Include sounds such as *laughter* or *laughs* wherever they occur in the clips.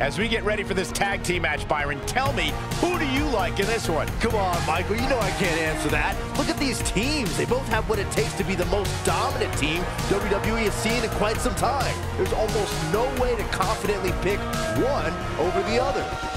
As we get ready for this tag team match, Byron, tell me, who do you like in this one? Come on, Michael, you know I can't answer that. Look at these teams. They both have what it takes to be the most dominant team WWE has seen in quite some time. There's almost no way to confidently pick one over the other.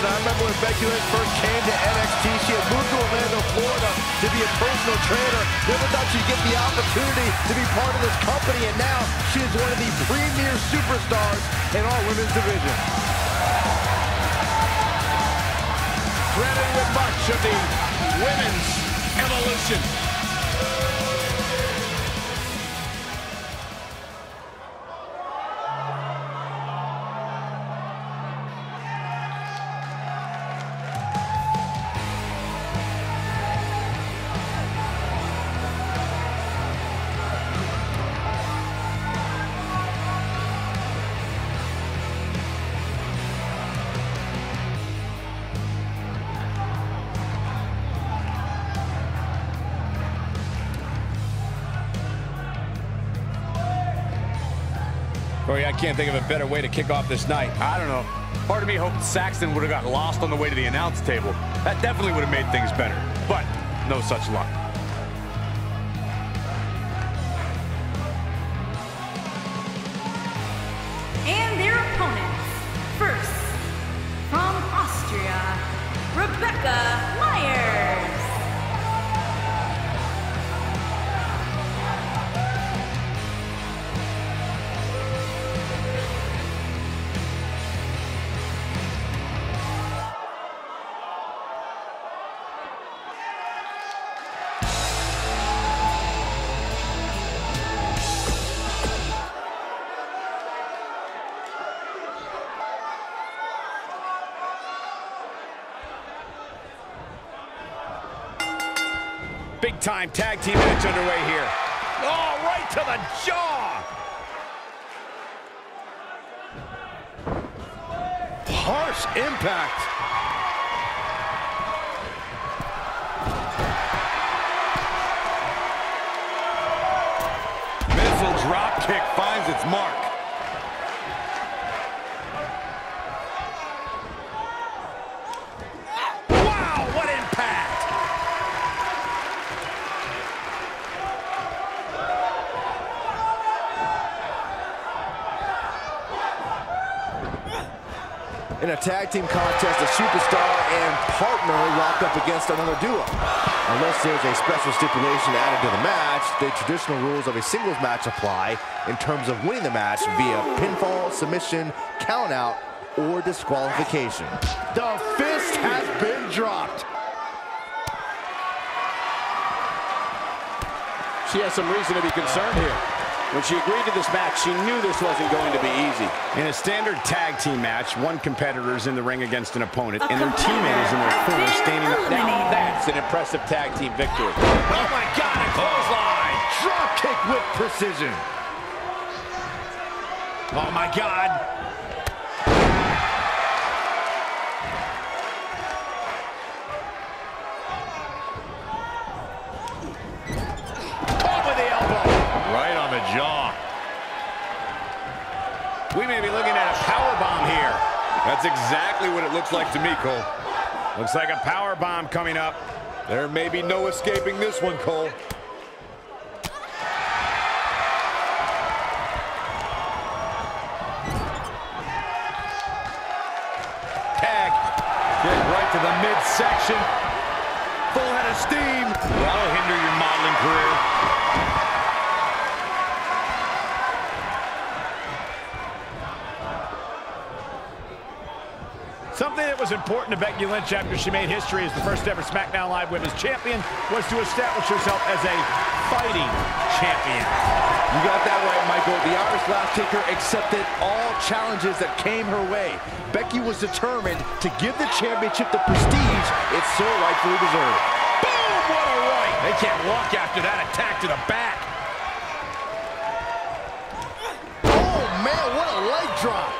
Listen, I remember when Becky Lynch first came to NXT, she had moved to Orlando, Florida to be a personal trainer. Never thought she'd get the opportunity to be part of this company, and now she is one of the premier superstars in our women's division. Threaded with much of the women's evolution. Corey, I can't think of a better way to kick off this night. I don't know. Part of me hoped Saxton would have got lost on the way to the announce table. That definitely would have made things better. But no such luck. Big time tag team match underway here. Oh, right to the jaw. Harsh impact. Missile drop kick finds its mark. Wow, what impact! In a tag team contest, a superstar and partner locked up against another duo. Unless there's a special stipulation added to the match, the traditional rules of a singles match apply in terms of winning the match via pinfall, submission, countout, or disqualification. The fist has been dropped. She has some reason to be concerned here. When she agreed to this match, she knew this wasn't going to be easy. In a standard tag team match, one competitor is in the ring against an opponent, and their teammate is in their corner standing up. Now that's an impressive tag team victory. Oh my God, a clothesline! Drop kick with precision. Oh my God! We may be looking at a power bomb here. That's exactly what it looks like to me, Cole. Looks like a power bomb coming up. There may be no escaping this one, Cole. Tag. Get right to the midsection. Full head of steam. That'll hinder your modeling career. Something that was important to Becky Lynch after she made history as the first ever SmackDown Live Women's Champion was to establish herself as a fighting champion. You got that right, Michael. The Irish Lass Kicker accepted all challenges that came her way. Becky was determined to give the championship the prestige it so rightfully deserved. Boom! What a right! They can't walk after that attack to the back. Oh, man, what a leg drop.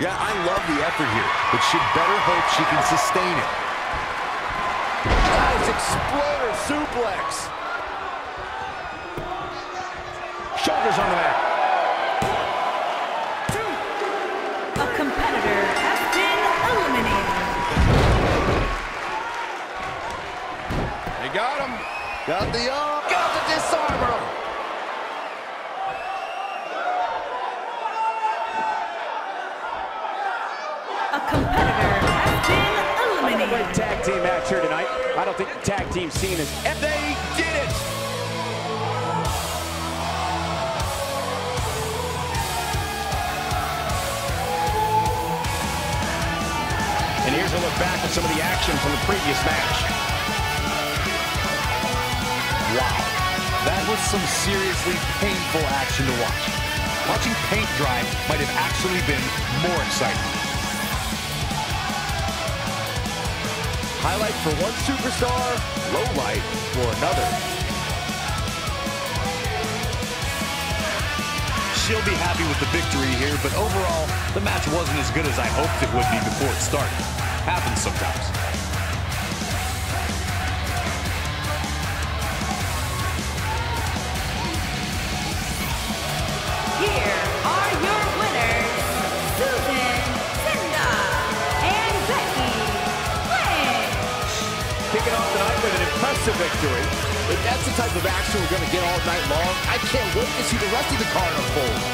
Yeah, I love the effort here, but she'd better hope she can sustain it. Nice exploder suplex. Shoulders on the back. A competitor has been eliminated. They got him. Got the arm. Got the Dis-arm-her. Great tag team match here tonight. I don't think the tag team scene is And they did it. And here's a look back at some of the action from the previous match. Wow. That was some seriously painful action to watch. Watching paint dry might have actually been more exciting. Highlight for one superstar, low light for another. She'll be happy with the victory here, but overall, the match wasn't as good as I hoped it would be before it started. Happens sometimes. An victory. If that's the type of action we're going to get all night long, I can't wait to see the rest of the card unfold.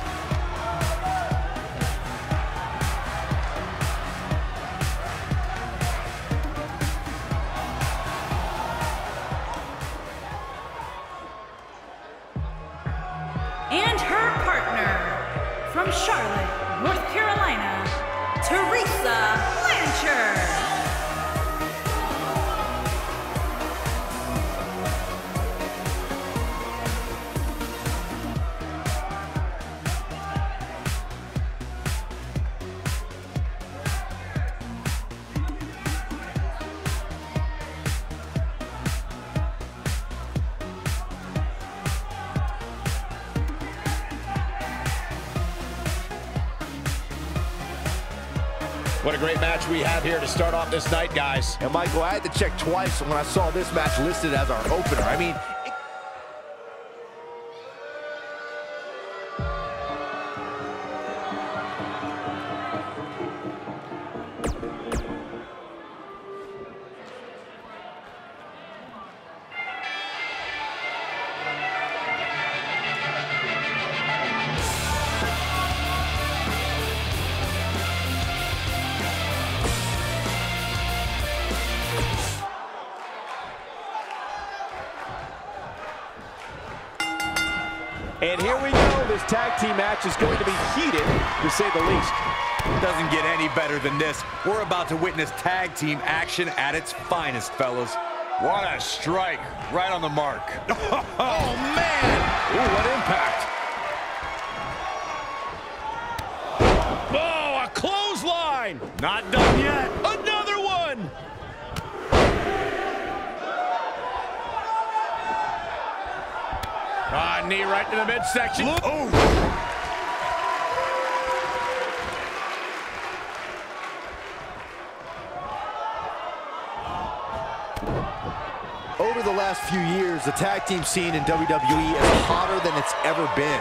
What a great match we have here to start off this night, guys. And Michael, I had to check twice when I saw this match listed as our opener. I mean, This tag team match is going to be heated, to say the least. It doesn't get any better than this. We're about to witness tag team action at its finest, fellas. What a strike. Right on the mark. *laughs* oh, man! Ooh, what impact. Oh, a clothesline! Not done yet. Another one! Ah, knee right to the midsection. Oh! Over the last few years, the tag team scene in WWE is hotter than it's ever been.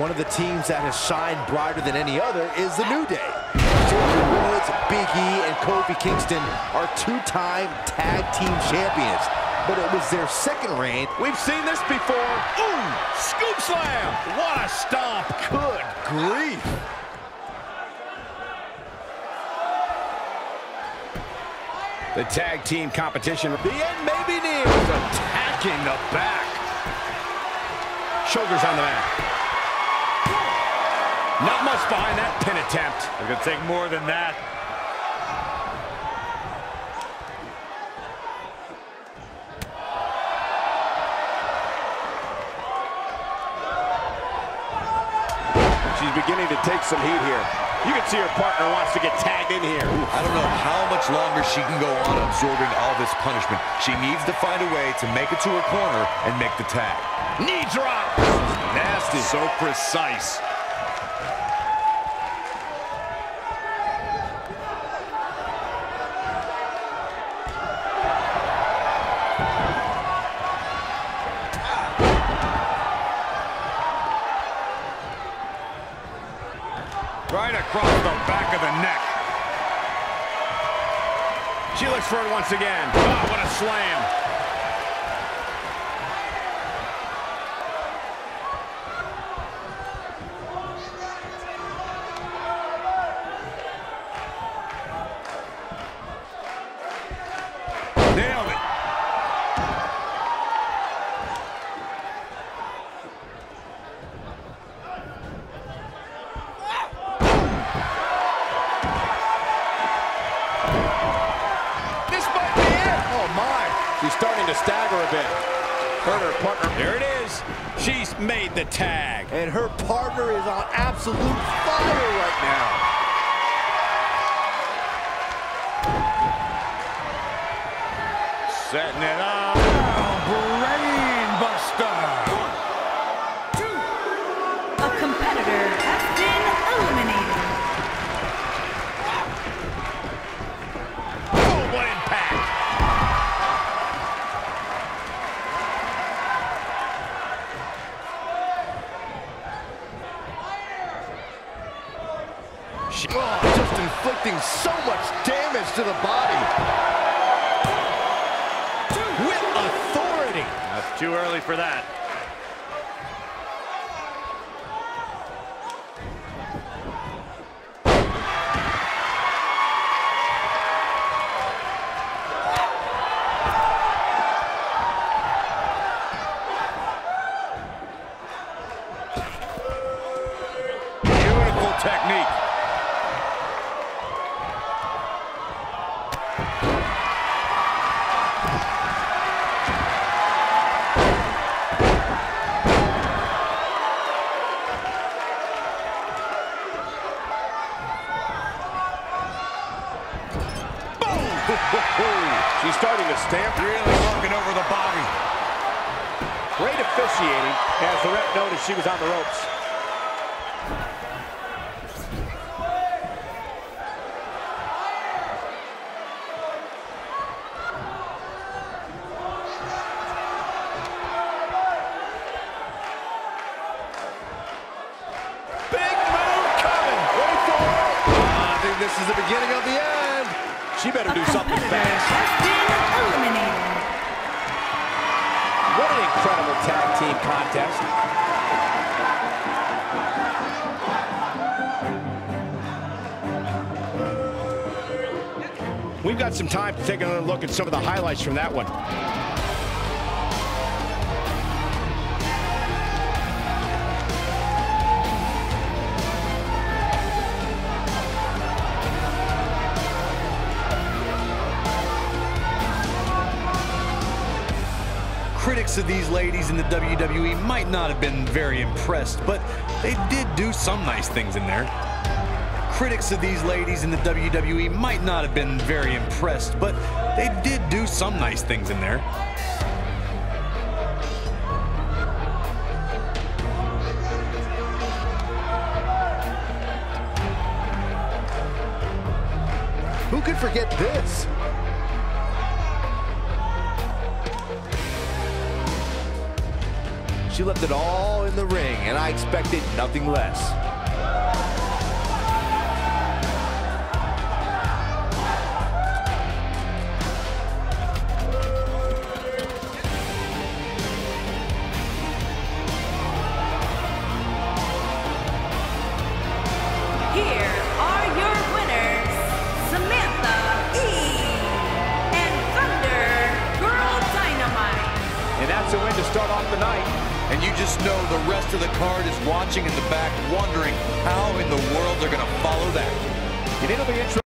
One of the teams that has shined brighter than any other is the New Day. Xavier Woods, Big E, and Kofi Kingston are two-time tag team champions. But it was their second reign. We've seen this before. Ooh, scoop slam. What a stomp. Good grief. The tag team competition. The end may be near. Attacking the back. Shoulders on the mat. Not much behind that pin attempt. It's going to take more than that. Beginning to take some heat here. You can see her partner wants to get tagged in here. I don't know how much longer she can go on absorbing all this punishment. She needs to find a way to make it to her corner and make the tag. Knee drop. Nasty. So precise. Right across the back of the neck. She looks for it once again. Oh, what a slam. Made the tag. And her partner is on absolute fire right now. Setting it up. Oh, just inflicting so much damage to the body. with authority. That's too early for that. got some time to take another look at some of the highlights from that one. critics of these ladies in the WWE might not have been very impressed, but they did do some nice things in there. Critics of these ladies in the WWE might not have been very impressed, but they did do some nice things in there. Who could forget this? She left it all in the ring, and I expected nothing less. Know the rest of the card is watching in the back, wondering how in the world they're going to follow that. Think it'll be interesting?